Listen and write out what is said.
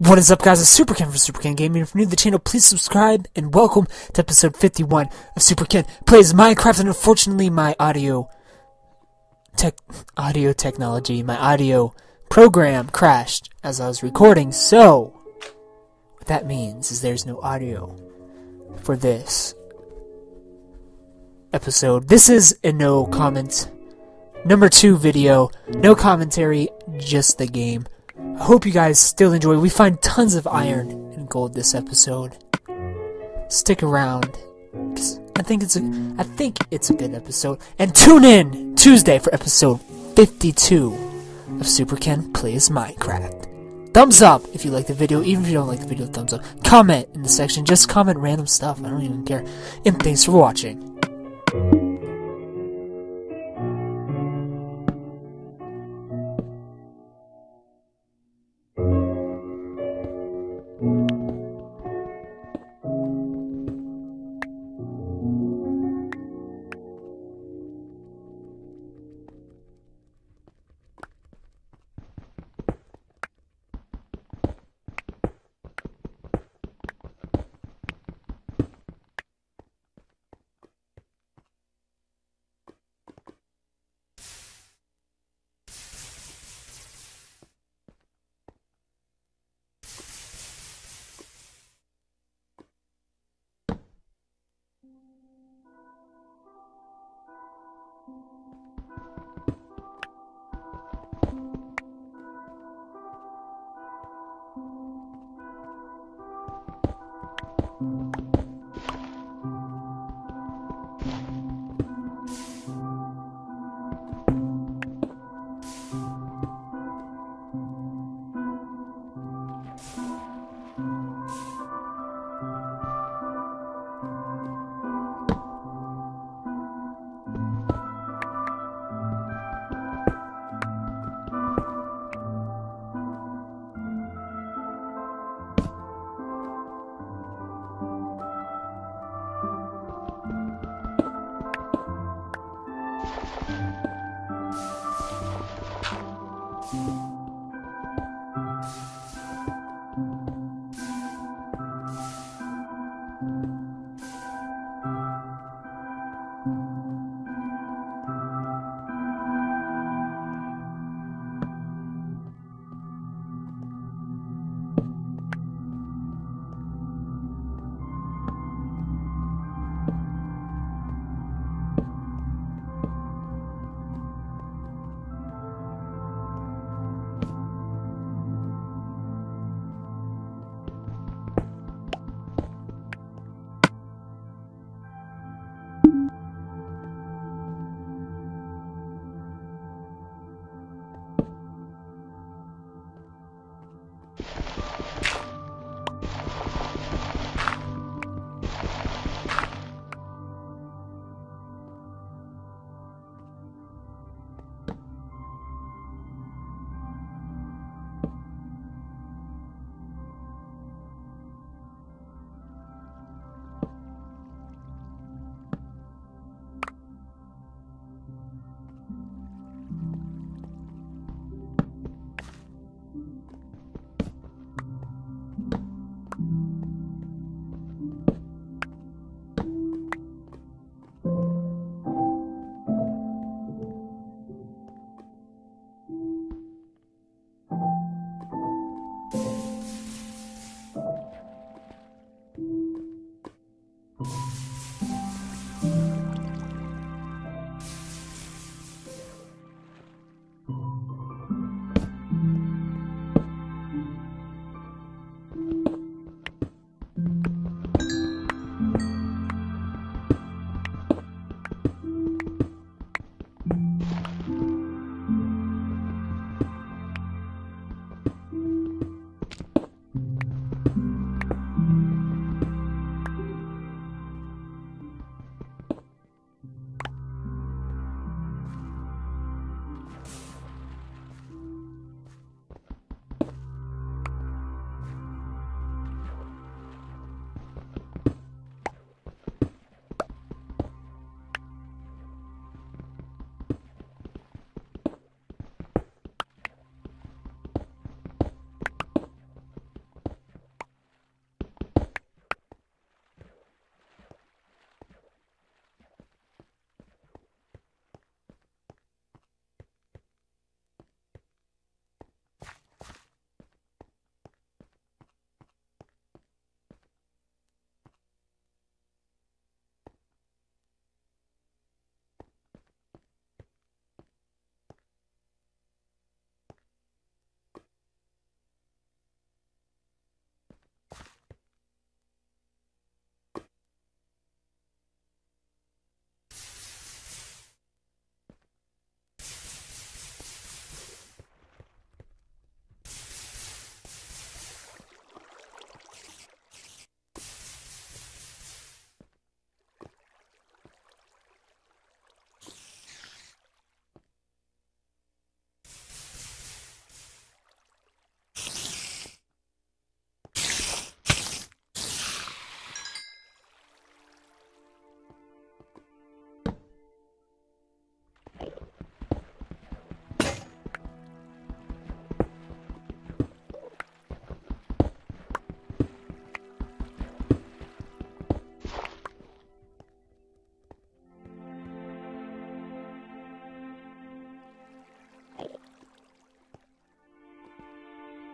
What is up, guys? It's Super Ken from Super Ken Gaming. If you're new to the channel, please subscribe and welcome to episode 51 of Super Ken Plays Minecraft. And unfortunately, my audio tech audio technology, my audio program crashed as I was recording. So, what that means is there's no audio for this episode. This is a no comment number two video, no commentary, just the game. I hope you guys still enjoy. We find tons of iron and gold this episode. Stick around. I think it's a I think it's a good episode. And tune in Tuesday for episode 52 of Super Ken Plays Minecraft. Thumbs up if you like the video, even if you don't like the video, thumbs up. Comment in the section, just comment random stuff. I don't even care. And thanks for watching.